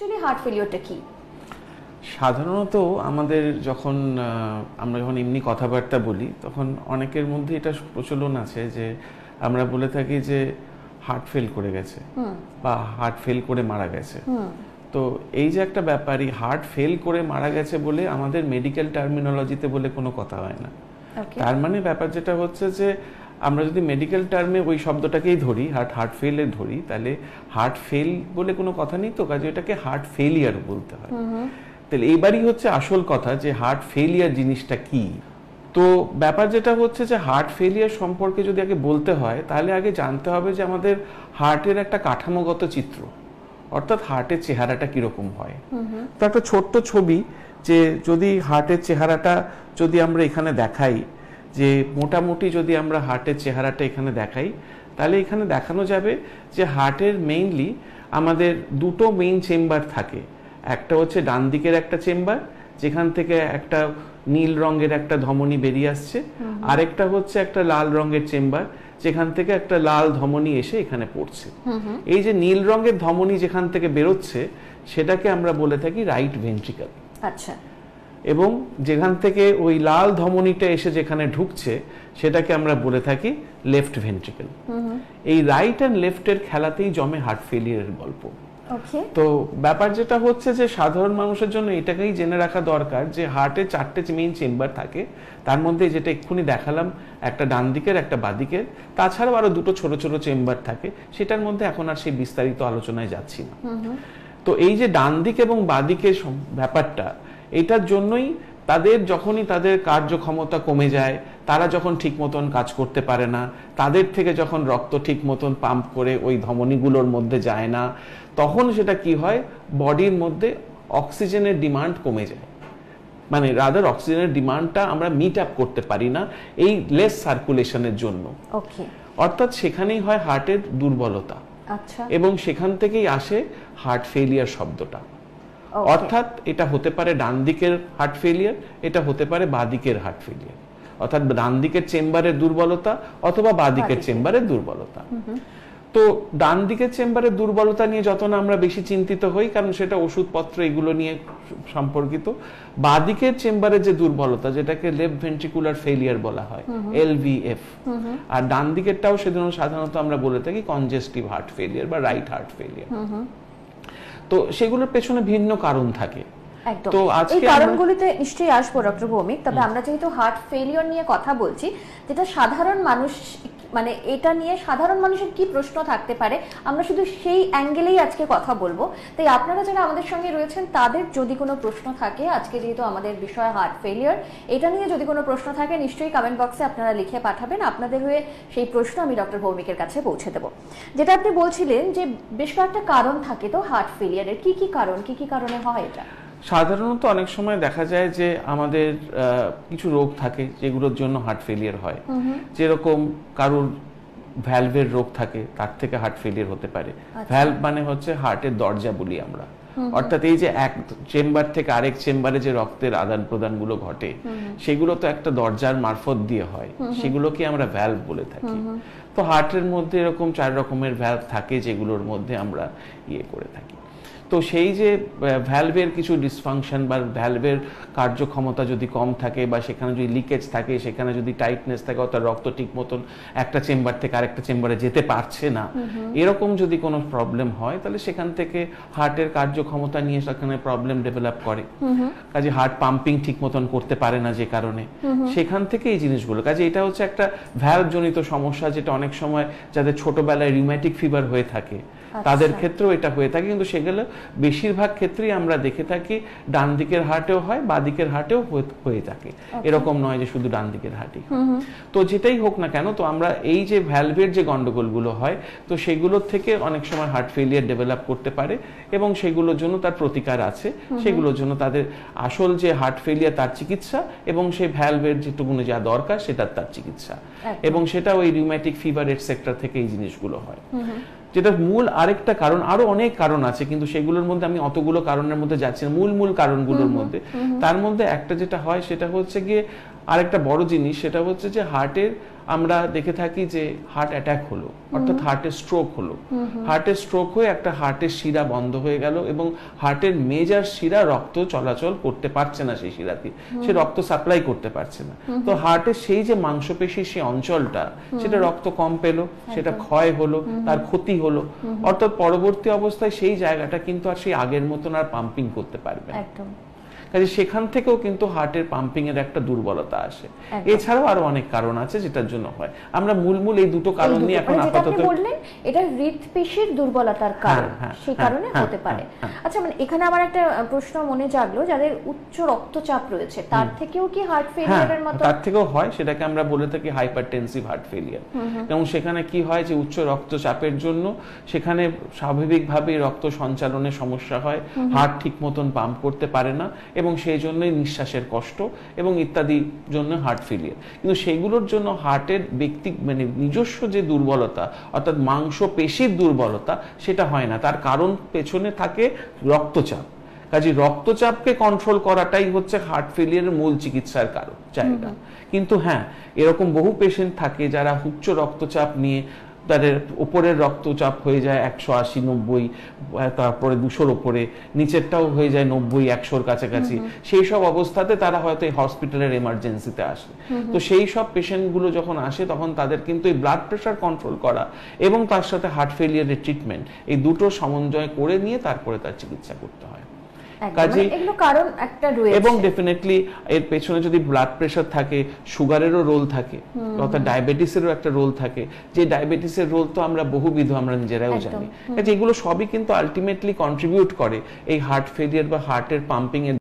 Actually heart ফেলিওরটা কি? সাধারণত আমাদের যখন আমরা যখন এমনি কথাবার্তা বলি তখন অনেকের মধ্যে এটা প্রচলন আছে যে আমরা বলে থাকি যে হার্ট ফেল করে গেছে বা হার্ট ফেল করে মারা গেছে। তো এই যে একটা ব্যাপারই হার্ট ফেল করে মারা গেছে বলে আমাদের মেডিকেল টার্মিনোলজিতে বলে কোনো কথা হয় না। তার মানে ব্যাপার যেটা হচ্ছে যে আমরা যদি মেডিকেল টার্মে ওই শব্দটাকেই ধরি হার্ট হার্ট ফেলে ধরি তাহলে হার্ট ফেল বলে কোনো কথা নেই তো? কাজে এটাকে হার্ট ফেলিয়ার বলতে হয়। তাহলে এইবারই হচ্ছে আসল কথা যে হার্ট ফেলিয়ার জিনিসটা কি? তো ব্যাপার যেটা হচ্ছে যে হার্ট ফেলিয়ার সম্পর্কে যদি আগে বলতে হয় তাহলে আগে জানতে হবে যে আমাদের হার্টের একটা কাঠামোগত চিত্র অর্থাৎ হার্টের চেহারাটা কীরকম হয়। তো একটা ছোট্ট ছবি যে যদি হার্টের চেহারাটা যদি আমরা এখানে দেখাই যে মোটামুটি যদি আমরা হার্টের চেহারাটা এখানে দেখাই তাহলে এখানে দেখানো যাবে যে হার্টের মেইনলি আমাদের দুটো মেইন চেম্বার থাকে। একটা হচ্ছে ডান দিকের একটা চেম্বার যেখান থেকে একটা নীল রঙের একটা ধমনী বেরিয়ে আসছে। আরেকটা হচ্ছে একটা লাল রঙের চেম্বার যেখান থেকে একটা লাল ধমনী এসে এখানে পড়ছে। এই যে নীল রঙের ধমনী যেখান থেকে বেরোচ্ছে সেটাকে আমরা বলে থাকি রাইট ভেন্ট্রিকল আচ্ছা। এবং যেখান থেকে ওই লাল ধমনীটা এসে যেখানে ঢুকছে সেটাকে আমরা বলে থাকি লেফট ভেন্ট্রিকল এই রাইট অ্যান্ড লেফটের খেলাতেই জমে হার্ট ফেলিয়ারের গল্প। তো ব্যাপার যেটা হচ্ছে যে সাধারণ মানুষের জন্য এটাকেই জেনে রাখা দরকার যে হার্টে চারটে মেইন চেম্বার থাকে। তার মধ্যে যেটা এক্ষুনি দেখালাম একটা ডান দিকের একটা বাদিকের তাছাড়াও আরও দুটো ছোট ছোট চেম্বার থাকে। সেটার মধ্যে এখন আর সেই বিস্তারিত আলোচনায় যাচ্ছি না। তো এই যে ডান দিক এবং বাদিকের ব্যাপারটা এটার জন্যই তাদের যখনই তাদের কার্যক্ষমতা কমে যায় তারা যখন ঠিক মতন কাজ করতে পারে না তাদের থেকে যখন রক্ত ঠিক মতন পাম্প করে ওই ধমনীগুলোর মধ্যে যায় না তখন সেটা কি হয়? বডির মধ্যে অক্সিজেনের ডিমান্ড কমে যায়। মানে রাদার অক্সিজেনের ডিমান্ডটা আমরা মিট আপ করতে পারি না এই লেস সার্কুলেশনের জন্য। অর্থাৎ সেখানেই হয় হার্টের দুর্বলতা। আচ্ছা। এবং সেখান থেকেই আসে হার্ট ফেলিয়ার শব্দটা. অর্থাৎ এটা হতে পারে ডান দিকের হার্ট ফেলিয়ার এটা হতে পারে বাঁ দিকের হার্ট ফেলিয়ার অর্থাৎ ডান দিকের চেম্বারের দুর্বলতা অথবা বাঁ দিকের চেম্বারের দুর্বলতা। তো ডান দিকের চেম্বারের দুর্বলতা নিয়ে যত না আমরা বেশি চিন্তিত হই কারণ সেটা ওষুধপত্র এগুলো নিয়ে সম্পর্কিত বাদিকের চেম্বারের যে দুর্বলতা যেটাকে লেফট ভেন্ট্রিকুলার ফেলিয়ার বলা হয় এলভিএফ আর ডান দিকেরটাও সেজন্য সাধারণত আমরা বলে থাকি কনজেস্টিভ হার্ট ফেলিয়ার বা রাইট হার্ট ফেলিয়ার তো সেগুলোর পেছনে ভিন্ন কারণ থাকে। তো এই কারণগুলিতে নিশ্চয়ই আসব ডক্টর ভৌমিক। তবে আমরা যেহেতু হার্ট ফেলিওর নিয়ে কথা বলছি যেটা সাধারণ মানুষ মানে এটা নিয়ে সাধারণ মানুষের কি প্রশ্ন থাকতে পারে? আমরা শুধু সেই অ্যাঙ্গেলেই আজকে কথা বলব। তাই আপনারা যারা আমাদের সঙ্গে রয়েছেন, তাদের যদি কোনো প্রশ্ন থাকে, আজকে যেহেতু আমাদের বিষয় হার্ট ফেলিয়ার এটা নিয়ে যদি কোনো প্রশ্ন থাকে, নিশ্চয়ই কমেন্ট বক্সে আপনারা লিখে পাঠাবেন। আপনাদের হয়ে সেই প্রশ্ন আমি ডক্টর ভৌমিকের কাছে পৌঁছে দেবো। যেটা আপনি বলছিলেন যে বেশ কয়েকটা কারণ থাকে তো হার্ট ফেলিয়ারের কি কি কারণ? কি কি কারণে হয় এটা? সাধারণত অনেক সময় দেখা যায় যে আমাদের কিছু রোগ থাকে যেগুলোর জন্য হার্ট ফেলিয়ার হয়। যেরকম কারোর ভ্যালভের রোগ থাকে তার থেকে হার্ট ফেলিয়ার হতে পারে। ভ্যালভ মানে হচ্ছে হার্টের দরজা বলি আমরা। অর্থাৎ এই যে এক চেম্বার থেকে আরেক চেম্বারে যে রক্তের আদান প্রদানগুলো ঘটে সেগুলো তো একটা দরজার মারফত দিয়ে হয়। সেগুলোকে আমরা ভ্যালভ বলে থাকি। তো হার্টের মধ্যে এরকম চার রকমের ভ্যালভ থাকে যেগুলোর মধ্যে আমরা ইয়ে করে থাকি। তো সেই যে ভ্যালভের কিছু ডিসফাংশন বা ভ্যালভের কার্যক্ষমতা যদি কম থাকে বা সেখানে যদি লিকেজ থাকে সেখানে যদি টাইটনেস থাকে অর্থাৎ রক্ত ঠিক মতন একটা চেম্বার থেকে আরেকটা চেম্বারে যেতে পারছে না এরকম যদি কোনো প্রবলেম হয় তাহলে সেখান থেকে হার্টের কার্যক্ষমতা নিয়ে সেখানে প্রবলেম ডেভেলপ করে। কাজে হার্ট পাম্পিং ঠিক মতন করতে পারে না যে কারণে। সেখান থেকে এই জিনিসগুলো কাজে এটা হচ্ছে একটা ভ্যালভ জনিত সমস্যা যেটা অনেক সময় যাদের ছোটবেলায় রিউম্যাটিক ফিভার হয়ে থাকে তাদের ক্ষেত্রেও এটা হয়ে থাকে কিন্তু সেগুলো বেশিরভাগ ক্ষেত্রেই আমরা দেখে থাকি ডান দিকের হার্টেও হয় বা দিকের হার্টেও হয়ে- থাকে। এরকম নয় যে শুধু ডান দিকের হার্টই তো যেটাই হোক না কেন তো আমরা এই যে ভ্যালভের যে গন্ডগোলগুলো হয় তো সেগুলোর থেকে অনেক সময় হার্ট ফেলিয়ার ডেভেলপ করতে পারে এবং সেগুলোর জন্য তার প্রতিকার আছে। সেগুলোর জন্য তাদের আসল যে হার্ট ফেলিয়ার তার চিকিৎসা এবং সেই ভ্যালভের যেটুকুনি যা দরকার সেটার তার চিকিৎসা। এবং সেটা ওই রিউম্যাটিক ফিভার সেক্টর থেকে এই জিনিসগুলো হয়। যেটা মূল আরেকটা কারণ আরও অনেক কারণ আছে কিন্তু সেগুলোর মধ্যে আমি অতগুলো কারণের মধ্যে যাচ্ছি না মূল মূল কারণগুলোর মধ্যে। তার মধ্যে একটা যেটা হয় সেটা হচ্ছে গিয়ে আরেকটা বড় জিনিস সেটা হচ্ছে যে হার্টের আমরা দেখে থাকি যে হার্ট অ্যাটাক হলো অর্থাৎ হার্টের স্ট্রোক হলো। হার্টের স্ট্রোক হয়ে একটা হার্টের শিরা বন্ধ হয়ে গেল এবং হার্টের মেজার শিরা রক্ত চলাচল করতে পারছে না সেই শিরাতে সে রক্ত সাপ্লাই করতে পারছে না। তো হার্টের সেই যে মাংসপেশির সেই অঞ্চলটা সেটা রক্ত কম পেল সেটা ক্ষয় হলো তার ক্ষতি হলো। অর্থাৎ পরবর্তী অবস্থায় সেই জায়গাটা কিন্তু আর সেই আগের মতন আর পাম্পিং করতে পারবে না। একদম। কাজে সেখান থেকেও কিন্তু হার্টের পাম্পিং এর একটা দুর্বলতা আসে। এছাড়াও আরও অনেক কারণ আছে যেটার জন্য হয়। আমরা মূল মূল এই দুটো কারণ নিয়ে এখন মানে আপাতত বললেন এটা হৃদপেশির দুর্বলতার কারণ। হ্যাঁ, হ্যাঁ, সেই হ্যাঁ, কারণে হ্যাঁ, হতে পারে। হ্যাঁ, আচ্ছা মানে এখানে আমার একটা প্রশ্ন মনে জাগলো যাদের উচ্চ রক্তচাপ রয়েছে তার থেকেও কি হার্ট হ্যাঁ ফেলিয়ারের মতো? তার থেকেও হয় সেটাকে আমরা বলে থাকি হাইপারটেনসিভ হার্ট ফেলিয়ার। এবং সেখানে কি হয় যে উচ্চ রক্তচাপের জন্য সেখানে স্বাভাবিকভাবেই রক্ত সঞ্চালনে সমস্যা হয়। হার্ট ঠিক মতন পাম্প করতে পারে না। এবং সেই জন্যই নিঃশ্বাসের কষ্ট এবং ইত্যাদি জন্য হার্ট ফেলিয়ার কিন্তু সেইগুলোর জন্য হার্টের ব্যক্তি মানে নিজস্ব যে দুর্বলতা অর্থাৎ মাংস পেশির দুর্বলতা সেটা হয় না। তার কারণ পেছনে থাকে রক্তচাপ। কাজে রক্তচাপকে কন্ট্রোল করাটাই হচ্ছে হার্ট ফেলিয়ারের মূল চিকিৎসার কারণ জায়গা কিন্তু হ্যাঁ এরকম বহু পেশেন্ট থাকে যারা উচ্চ রক্তচাপ নিয়ে তাদের উপরের রক্তচাপ হয়ে যায় একশো আশি নব্বই তারপরে দুশোর ওপরে নিচেরটাও হয়ে যায় নব্বই একশোর কাছাকাছি। সেই সব অবস্থাতে তারা হয়তো এই হসপিটালের এমার্জেন্সিতে আসে। তো সেই সব পেশেন্টগুলো যখন আসে তখন তাদের কিন্তু এই ব্লাড প্রেশার কন্ট্রোল করা এবং তার সাথে হার্ট ফেলিয়ারের ট্রিটমেন্ট এই দুটো সমন্বয় করে নিয়ে তারপরে তার চিকিৎসা করতে হয়। কাজেই- এগুলো কারণ একটা রয়েছে। এবং ডেফিনেটলি এর পেছনে যদি ব্লাড প্রেসার থাকে সুগারেরও রোল থাকে অর্থাৎ ডায়াবেটিসেরও একটা রোল থাকে যে ডায়াবেটিসের রোল তো আমরা বহুবিধ আমরা নিজেরাও জানি। কাজে এগুলো সবই কিন্তু আলটিমেটলি কন্ট্রিবিউট করে এই হার্ট ফেলিয়ার বা হার্টের পাম্পিং এর